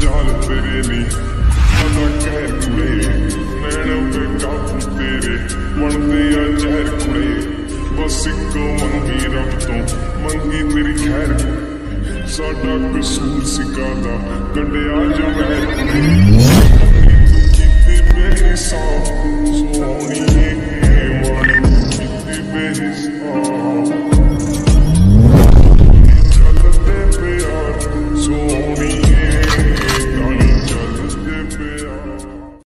ਜਾਲ ਤੇਰੇ ਲਈ। ਪਤਾ ਕਹਿ ਕੁੜੇ, ਨੈਣਾਂ ਤੇ ਕਾਬੂ ਤੇਰੇ। ਬਣਦੇ ਆ ਜ਼ਹਿਰ ਕੁੜੇ, ਬਸ ਇੱਕੋ ਮੰਗੀ ਰੱਬ ਤੋਂ। ਮੰਗੀ ਤੇਰੀ ਖੈਰ। ਸਾਡਾ ਕਸੂਰ ਸਿਕਾ ਦਾ, ਕੱਢਿਆ ਜੋ ਮੈਂ ਕਿਤੇ ਮੇਰੀ ਸੌ ਸੋਹਣੀ ਏ ਮਾਨੀ ਕਿਤੇ ਮੇਰੀ ਸੌ